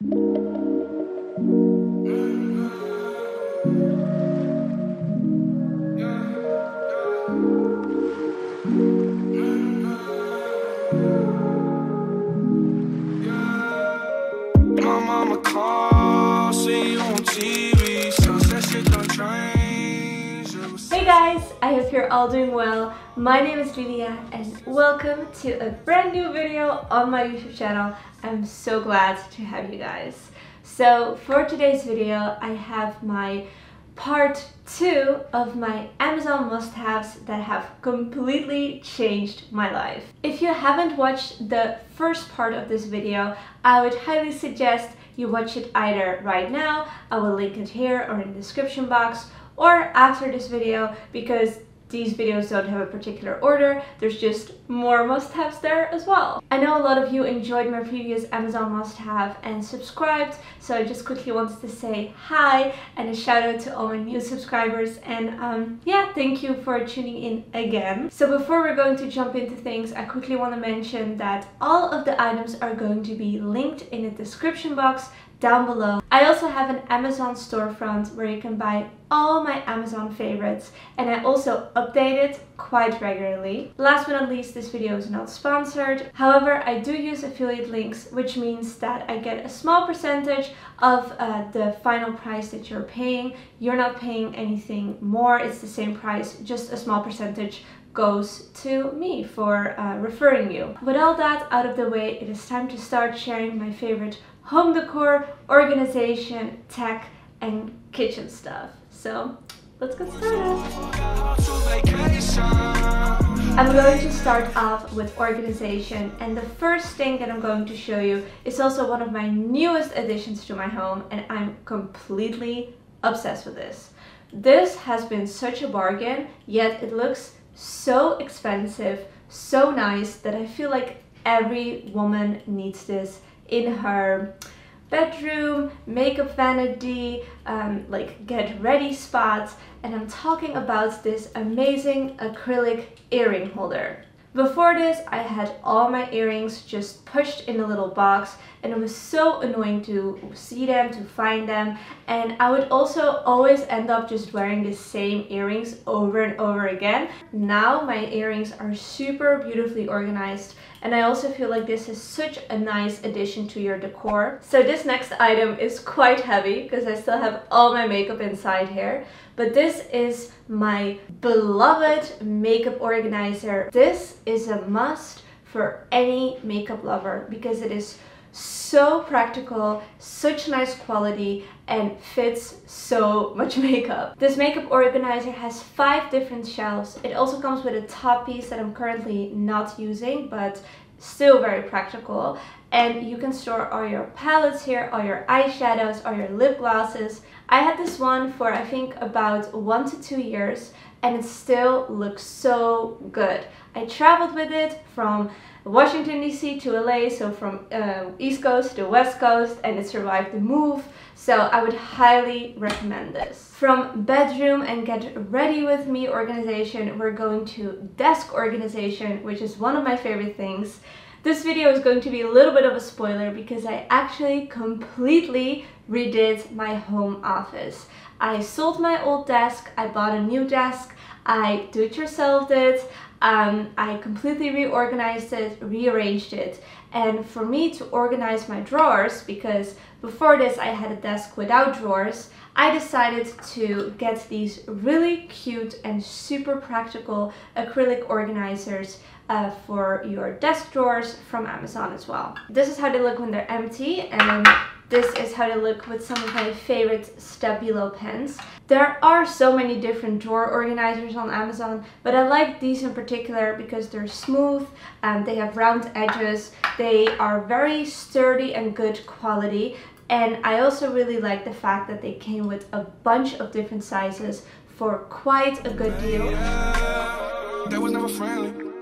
Hey guys, I hope you're all doing well. My name is Lilia and welcome to a brand new video on my YouTube channel. I'm so glad to have you guys. So for today's video, I have my part two of my Amazon must-haves that have completely changed my life. If you haven't watched the first part of this video, I would highly suggest you watch it either right now, I will link it here or in the description box, or after this video because these videos don't have a particular order, there's just more must-haves there as well. I know a lot of you enjoyed my previous Amazon must-have and subscribed, so I just quickly wanted to say hi and a shout out to all my new subscribers and um, yeah, thank you for tuning in again. So before we're going to jump into things, I quickly want to mention that all of the items are going to be linked in the description box down below. I also have an Amazon storefront where you can buy all my Amazon favorites and I also update it quite regularly. Last but not least, this video is not sponsored. However, I do use affiliate links, which means that I get a small percentage of uh, the final price that you're paying. You're not paying anything more, it's the same price, just a small percentage goes to me for uh, referring you. With all that out of the way, it is time to start sharing my favorite home decor, organization, tech, and kitchen stuff. So let's get started. I'm going to start off with organization and the first thing that I'm going to show you is also one of my newest additions to my home and I'm completely obsessed with this. This has been such a bargain, yet it looks so expensive, so nice that I feel like every woman needs this in her bedroom, makeup vanity, um, like get ready spots, and I'm talking about this amazing acrylic earring holder. Before this, I had all my earrings just pushed in a little box and it was so annoying to see them, to find them. And I would also always end up just wearing the same earrings over and over again. Now my earrings are super beautifully organized and I also feel like this is such a nice addition to your decor. So this next item is quite heavy because I still have all my makeup inside here. But this is my beloved makeup organizer. This is a must for any makeup lover because it is so practical, such nice quality, and fits so much makeup. This makeup organizer has five different shelves. It also comes with a top piece that I'm currently not using, but still very practical. And you can store all your palettes here, all your eyeshadows, all your lip glosses. I had this one for I think about one to two years and it still looks so good. I traveled with it from Washington DC to LA, so from uh, East Coast to West Coast, and it survived the move. So I would highly recommend this. From bedroom and get ready with me organization, we're going to desk organization, which is one of my favorite things. This video is going to be a little bit of a spoiler because I actually completely redid my home office. I sold my old desk, I bought a new desk, I do-it-yourself it, um, I completely reorganized it, rearranged it. And for me to organize my drawers, because before this I had a desk without drawers, I decided to get these really cute and super practical acrylic organizers uh, for your desk drawers from Amazon as well. This is how they look when they're empty and this is how they look with some of my favorite Stabilo pens. There are so many different drawer organizers on Amazon, but I like these in particular because they're smooth, and they have round edges, they are very sturdy and good quality, and I also really like the fact that they came with a bunch of different sizes for quite a good deal.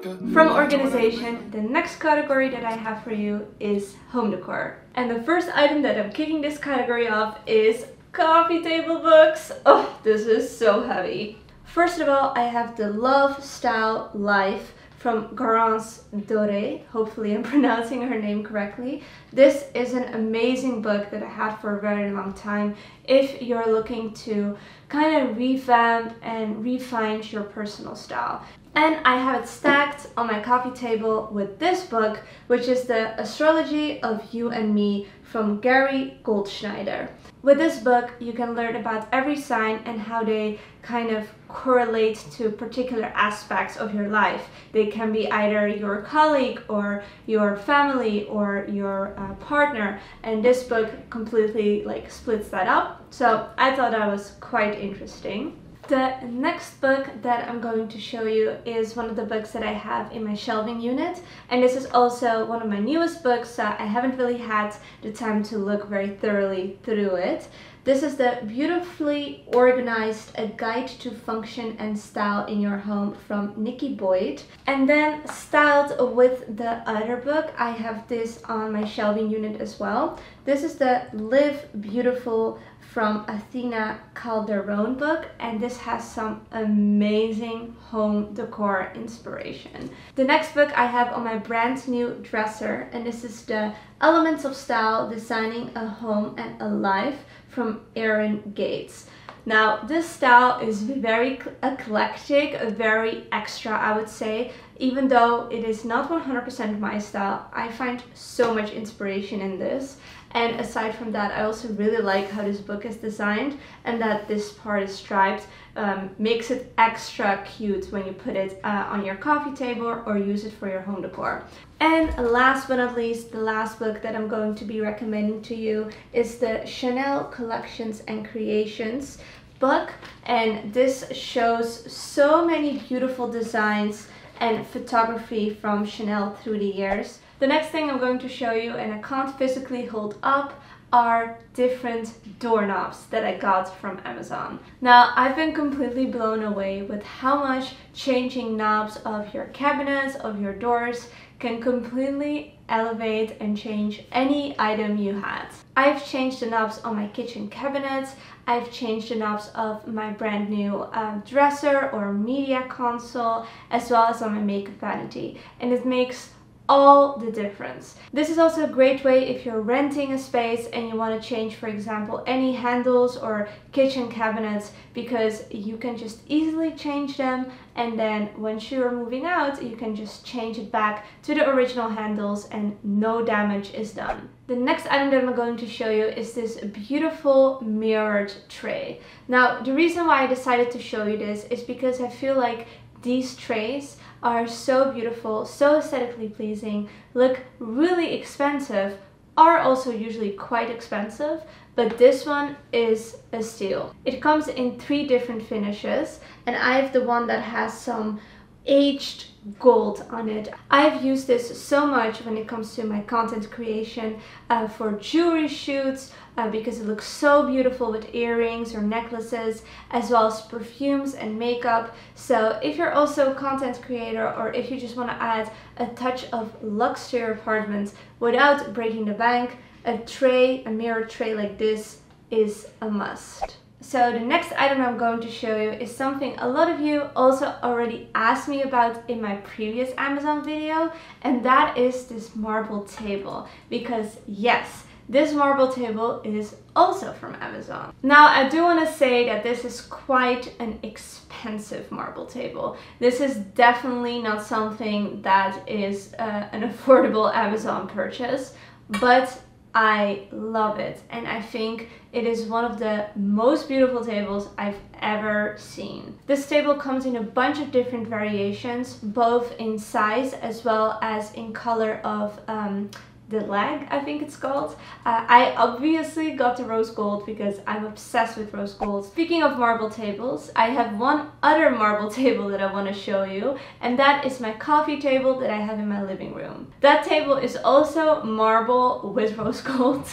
That was never friendly. Yeah. From organization, the next category that I have for you is home decor. And the first item that I'm kicking this category off is coffee table books. Oh, this is so heavy. First of all, I have the Love Style Life from Garance Doré. Hopefully, I'm pronouncing her name correctly. This is an amazing book that I had for a very long time if you're looking to kind of revamp and refine your personal style. And I have it stacked on my coffee table with this book, which is The Astrology of You and Me from Gary Goldschneider. With this book, you can learn about every sign and how they kind of correlate to particular aspects of your life. They can be either your colleague or your family or your uh, partner, and this book completely like splits that up. So I thought that was quite interesting. The next book that I'm going to show you is one of the books that I have in my shelving unit and this is also one of my newest books so I haven't really had the time to look very thoroughly through it. This is the Beautifully Organized A Guide to Function and Style in Your Home from Nikki Boyd. And then styled with the other book, I have this on my shelving unit as well. This is the Live Beautiful from Athena Calderon book and this has some amazing home decor inspiration. The next book I have on my brand new dresser and this is the Elements of Style Designing a Home and a Life from Erin Gates. Now this style is very eclectic, very extra I would say. Even though it is not 100% my style, I find so much inspiration in this. And aside from that, I also really like how this book is designed and that this part is striped um, makes it extra cute when you put it uh, on your coffee table or use it for your home decor. And last but not least, the last book that I'm going to be recommending to you is the Chanel Collections and Creations book. And this shows so many beautiful designs and photography from Chanel through the years. The next thing I'm going to show you, and I can't physically hold up, are different doorknobs that I got from Amazon. Now, I've been completely blown away with how much changing knobs of your cabinets, of your doors, can completely elevate and change any item you had. I've changed the knobs on my kitchen cabinets, I've changed the knobs of my brand new um, dresser or media console, as well as on my makeup vanity. And it makes all the difference. This is also a great way if you're renting a space and you want to change, for example, any handles or kitchen cabinets because you can just easily change them and then once you're moving out, you can just change it back to the original handles and no damage is done. The next item that I'm going to show you is this beautiful mirrored tray. Now, the reason why I decided to show you this is because I feel like these trays are so beautiful, so aesthetically pleasing, look really expensive, are also usually quite expensive, but this one is a steal. It comes in three different finishes and I have the one that has some aged gold on it. I've used this so much when it comes to my content creation uh, for jewelry shoots uh, because it looks so beautiful with earrings or necklaces as well as perfumes and makeup. So if you're also a content creator or if you just want to add a touch of luxe to your apartment without breaking the bank, a tray, a mirror tray like this is a must. So the next item I'm going to show you is something a lot of you also already asked me about in my previous Amazon video and that is this marble table because yes, this marble table is also from Amazon. Now I do want to say that this is quite an expensive marble table. This is definitely not something that is uh, an affordable Amazon purchase, but I love it and I think it is one of the most beautiful tables I've ever seen. This table comes in a bunch of different variations, both in size as well as in color of um, the leg, I think it's called. Uh, I obviously got the rose gold because I'm obsessed with rose gold. Speaking of marble tables, I have one other marble table that I want to show you and that is my coffee table that I have in my living room. That table is also marble with rose gold.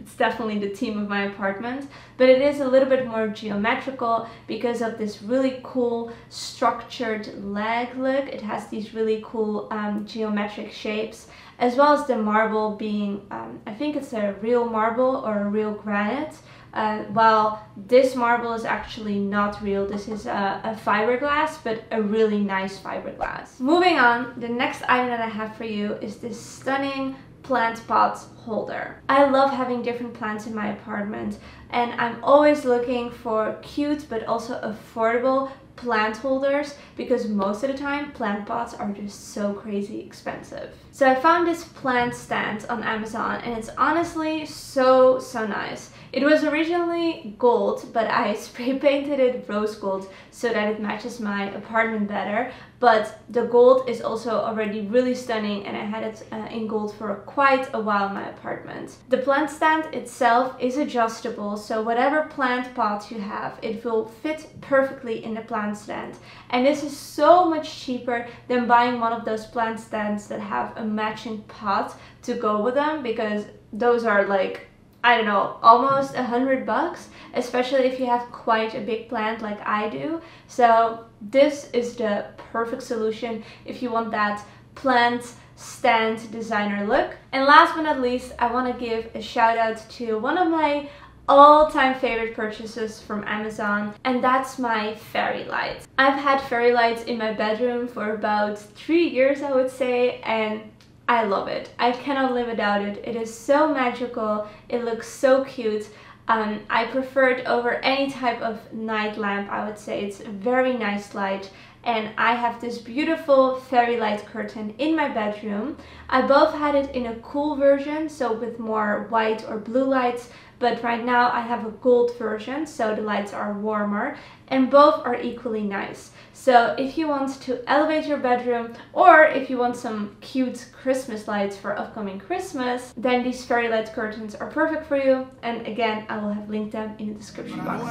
it's definitely the theme of my apartment, but it is a little bit more geometrical because of this really cool structured leg look. It has these really cool um, geometric shapes as well as the marble being, um, I think it's a real marble or a real granite. Uh, while this marble is actually not real, this is a, a fiberglass, but a really nice fiberglass. Moving on, the next item that I have for you is this stunning plant pot holder. I love having different plants in my apartment and I'm always looking for cute but also affordable plant holders because most of the time plant pots are just so crazy expensive. So I found this plant stand on Amazon and it's honestly so so nice. It was originally gold but I spray painted it rose gold so that it matches my apartment better but the gold is also already really stunning and I had it uh, in gold for quite a while in my apartment. The plant stand itself is adjustable so whatever plant pot you have it will fit perfectly in the plant stand and this is so much cheaper than buying one of those plant stands that have a matching pots to go with them because those are like I don't know, almost a hundred bucks, especially if you have quite a big plant like I do. So this is the perfect solution if you want that plant stand designer look. And last but not least, I want to give a shout out to one of my all-time favorite purchases from Amazon and that's my fairy lights. I've had fairy lights in my bedroom for about three years I would say and I love it. I cannot live without it. It is so magical. It looks so cute. Um, I prefer it over any type of night lamp, I would say. It's a very nice light. And I have this beautiful fairy light curtain in my bedroom. I both had it in a cool version, so with more white or blue lights, but right now I have a gold version so the lights are warmer and both are equally nice. So if you want to elevate your bedroom or if you want some cute Christmas lights for upcoming Christmas, then these fairy light curtains are perfect for you. And again, I will have linked them in the description box.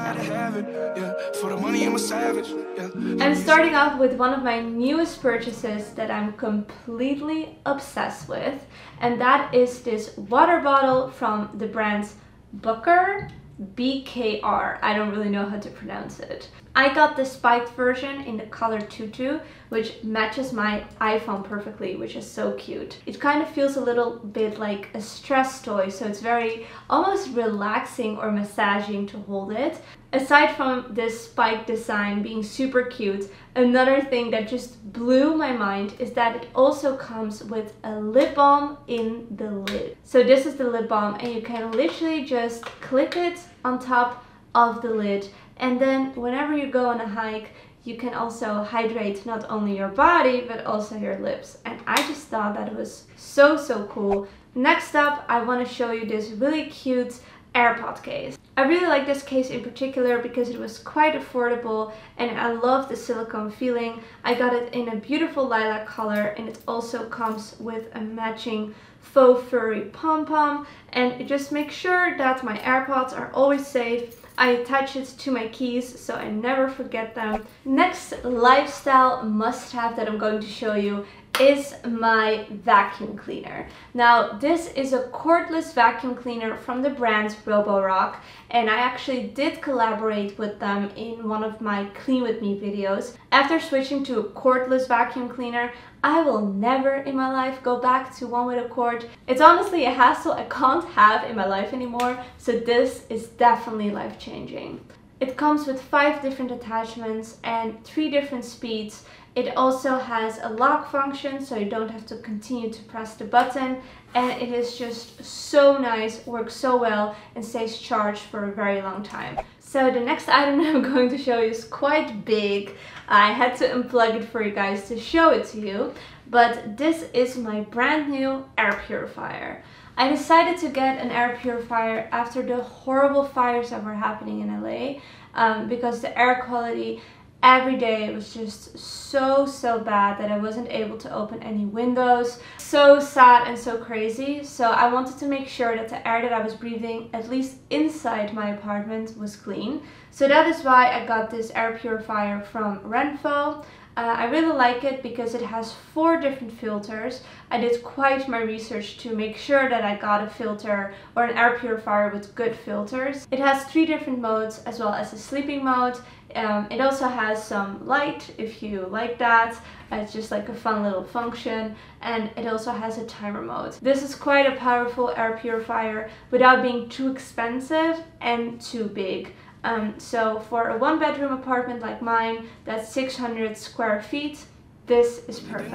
I'm starting off with one of my newest purchases that I'm completely obsessed with. And that is this water bottle from the brands Booker BKR. I don't really know how to pronounce it. I got the spiked version in the color tutu, which matches my iPhone perfectly, which is so cute. It kind of feels a little bit like a stress toy, so it's very almost relaxing or massaging to hold it. Aside from this spike design being super cute, another thing that just blew my mind is that it also comes with a lip balm in the lid. So this is the lip balm and you can literally just clip it on top of the lid and then whenever you go on a hike, you can also hydrate not only your body, but also your lips. And I just thought that was so, so cool. Next up, I want to show you this really cute AirPod case. I really like this case in particular because it was quite affordable and I love the silicone feeling. I got it in a beautiful lilac color and it also comes with a matching faux furry pom-pom and it just makes sure that my AirPods are always safe I attach it to my keys so I never forget them. Next lifestyle must-have that I'm going to show you is my vacuum cleaner. Now this is a cordless vacuum cleaner from the brand Roborock and I actually did collaborate with them in one of my clean with me videos. After switching to a cordless vacuum cleaner I will never in my life go back to one with a cord. It's honestly a hassle I can't have in my life anymore so this is definitely life changing. It comes with five different attachments and three different speeds it also has a lock function so you don't have to continue to press the button and it is just so nice, works so well and stays charged for a very long time. So the next item I'm going to show you is quite big. I had to unplug it for you guys to show it to you, but this is my brand new air purifier. I decided to get an air purifier after the horrible fires that were happening in LA um, because the air quality every day. It was just so so bad that I wasn't able to open any windows. So sad and so crazy. So I wanted to make sure that the air that I was breathing at least inside my apartment was clean. So that is why I got this air purifier from Renpho Uh, I really like it because it has four different filters. I did quite my research to make sure that I got a filter or an air purifier with good filters. It has three different modes as well as a sleeping mode. Um, it also has some light if you like that. It's just like a fun little function and it also has a timer mode. This is quite a powerful air purifier without being too expensive and too big. Um, so for a one bedroom apartment like mine, that's 600 square feet, this is perfect.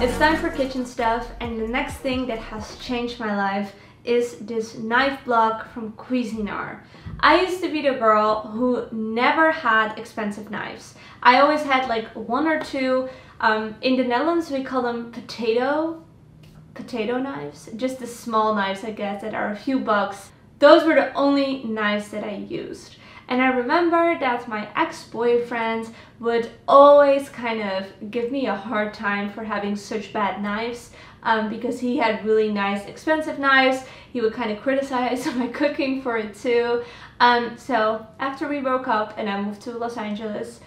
It's time for kitchen stuff and the next thing that has changed my life is this knife block from Cuisinart. I used to be the girl who never had expensive knives. I always had like one or two. Um, in the Netherlands we call them potato potato knives, just the small knives I guess that are a few bucks. Those were the only knives that I used. And I remember that my ex-boyfriend would always kind of give me a hard time for having such bad knives um, because he had really nice expensive knives. He would kind of criticize my cooking for it too. Um, so after we broke up and I moved to Los Angeles,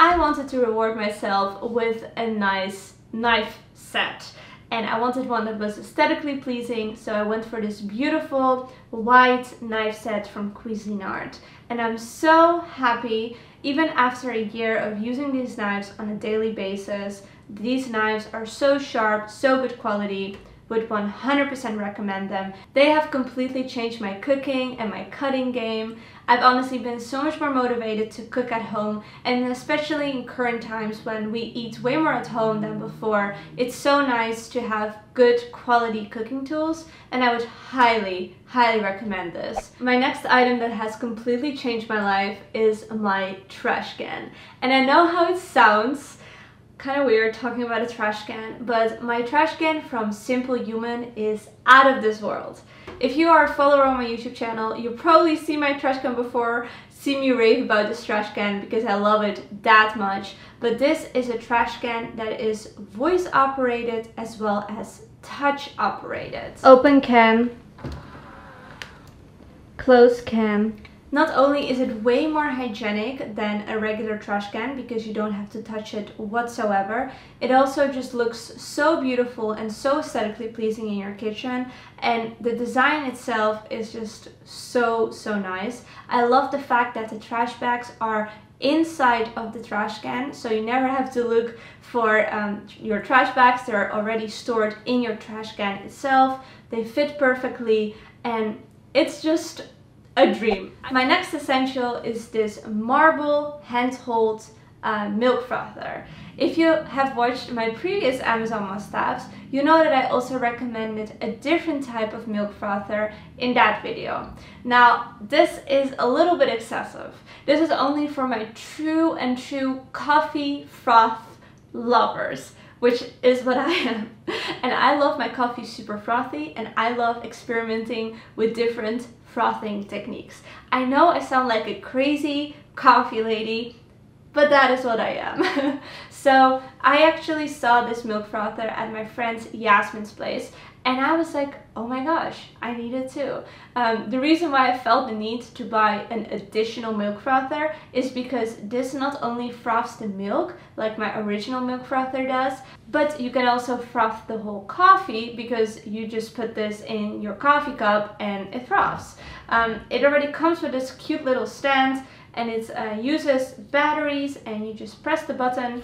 I wanted to reward myself with a nice knife set and I wanted one that was aesthetically pleasing so I went for this beautiful white knife set from Cuisinart and I'm so happy even after a year of using these knives on a daily basis these knives are so sharp so good quality would 100% recommend them. They have completely changed my cooking and my cutting game. I've honestly been so much more motivated to cook at home and especially in current times when we eat way more at home than before, it's so nice to have good quality cooking tools and I would highly, highly recommend this. My next item that has completely changed my life is my trash can. And I know how it sounds, kind of weird talking about a trash can, but my trash can from simplehuman is out of this world. If you are a follower on my YouTube channel, you probably see my trash can before, see me rave about this trash can because I love it that much. But this is a trash can that is voice operated as well as touch operated. Open can, close can, not only is it way more hygienic than a regular trash can because you don't have to touch it whatsoever, it also just looks so beautiful and so aesthetically pleasing in your kitchen and the design itself is just so, so nice. I love the fact that the trash bags are inside of the trash can so you never have to look for um, your trash bags they're already stored in your trash can itself they fit perfectly and it's just a dream. My next essential is this marble handhold uh, milk frother. If you have watched my previous Amazon must-haves, you know that I also recommended a different type of milk frother in that video. Now, this is a little bit excessive. This is only for my true and true coffee froth lovers which is what I am. And I love my coffee super frothy and I love experimenting with different frothing techniques. I know I sound like a crazy coffee lady, but that is what I am. so I actually saw this milk frother at my friend Yasmin's place and I was like, oh my gosh, I need it too. Um, the reason why I felt the need to buy an additional milk frother is because this not only froths the milk like my original milk frother does, but you can also froth the whole coffee because you just put this in your coffee cup and it froths. Um, it already comes with this cute little stand and it uh, uses batteries and you just press the button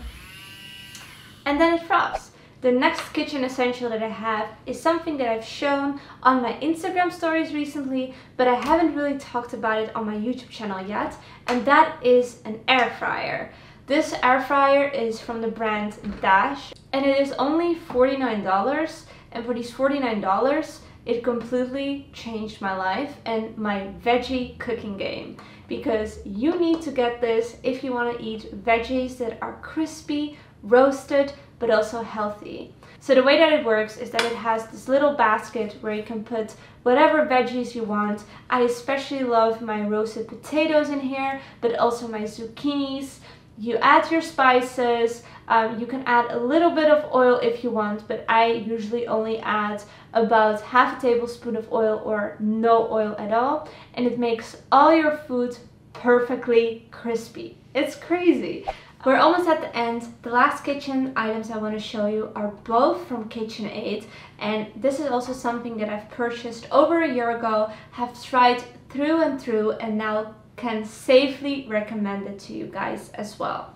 and then it froths. The next kitchen essential that I have is something that I've shown on my Instagram stories recently, but I haven't really talked about it on my YouTube channel yet, and that is an air fryer. This air fryer is from the brand Dash, and it is only $49, and for these $49, it completely changed my life and my veggie cooking game because you need to get this if you want to eat veggies that are crispy, roasted, but also healthy. So the way that it works is that it has this little basket where you can put whatever veggies you want. I especially love my roasted potatoes in here, but also my zucchinis. You add your spices, um, you can add a little bit of oil if you want, but I usually only add about half a tablespoon of oil or no oil at all. And it makes all your food perfectly crispy. It's crazy. We're almost at the end. The last kitchen items I want to show you are both from KitchenAid and this is also something that I've purchased over a year ago, have tried through and through and now can safely recommend it to you guys as well.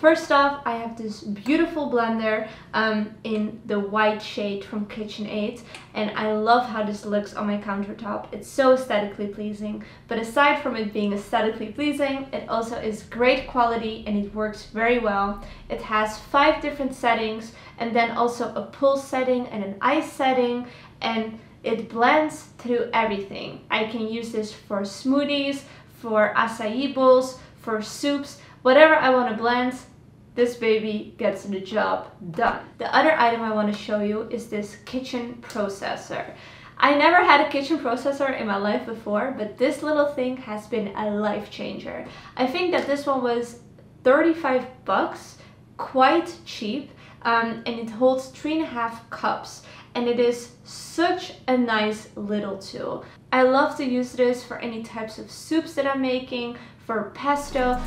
First off, I have this beautiful blender um, in the white shade from KitchenAid and I love how this looks on my countertop. It's so aesthetically pleasing, but aside from it being aesthetically pleasing, it also is great quality and it works very well. It has five different settings and then also a pulse setting and an ice setting and it blends through everything. I can use this for smoothies, for acai bowls, for soups, whatever I want to blend, this baby gets the job done. The other item I want to show you is this kitchen processor. I never had a kitchen processor in my life before, but this little thing has been a life changer. I think that this one was 35 bucks, quite cheap, um, and it holds three and a half cups and it is such a nice little tool. I love to use this for any types of soups that I'm making, for pesto.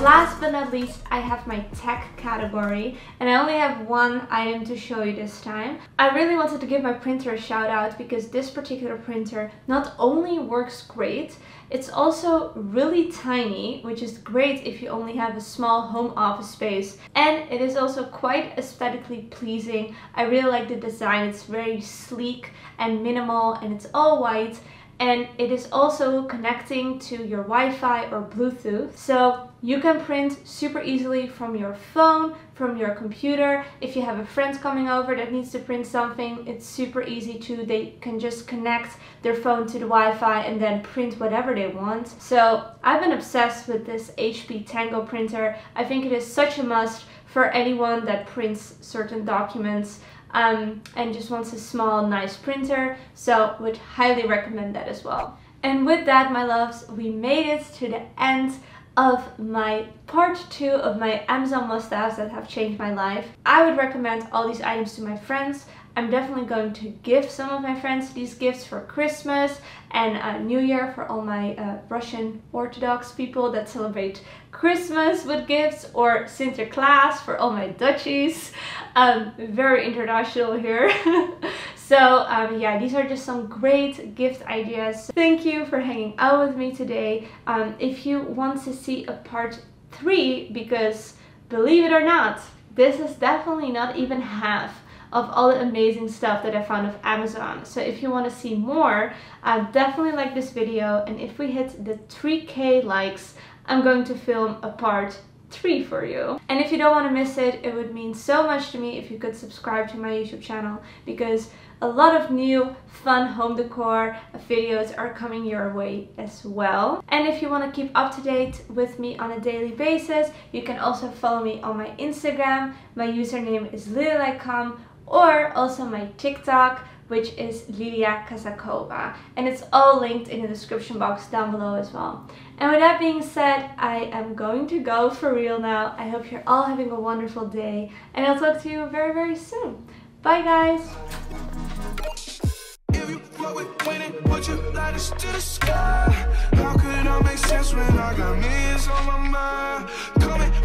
Last but not least, I have my tech category and I only have one item to show you this time. I really wanted to give my printer a shout out because this particular printer not only works great, it's also really tiny, which is great if you only have a small home office space. And it is also quite aesthetically pleasing. I really like the design. It's very sleek and minimal and it's all white and it is also connecting to your Wi-Fi or Bluetooth. So you can print super easily from your phone, from your computer. If you have a friend coming over that needs to print something, it's super easy to. They can just connect their phone to the Wi-Fi and then print whatever they want. So I've been obsessed with this HP Tango printer. I think it is such a must for anyone that prints certain documents um, and just wants a small nice printer so would highly recommend that as well. And with that my loves we made it to the end of my part two of my Amazon must-haves that have changed my life. I would recommend all these items to my friends. I'm definitely going to give some of my friends these gifts for Christmas and uh, New Year for all my uh, Russian Orthodox people that celebrate Christmas with gifts or Sinterklaas for all my Dutchies. Um, very international here. so um, yeah, these are just some great gift ideas. Thank you for hanging out with me today. Um, if you want to see a part three, because believe it or not, this is definitely not even half of all the amazing stuff that I found of Amazon. So if you want to see more, uh, definitely like this video. And if we hit the 3k likes, I'm going to film a part 3 for you. And if you don't want to miss it, it would mean so much to me if you could subscribe to my YouTube channel because a lot of new fun home decor videos are coming your way as well. And if you want to keep up to date with me on a daily basis, you can also follow me on my Instagram. My username is lilylikeCom or also my TikTok which is Lilia Kazakova and it's all linked in the description box down below as well. And with that being said, I am going to go for real now. I hope you're all having a wonderful day and I'll talk to you very very soon. Bye guys!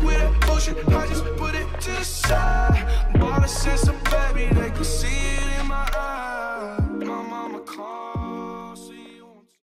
with a potion, I just put it to the side. Bought a sense baby, they can see it in my eyes.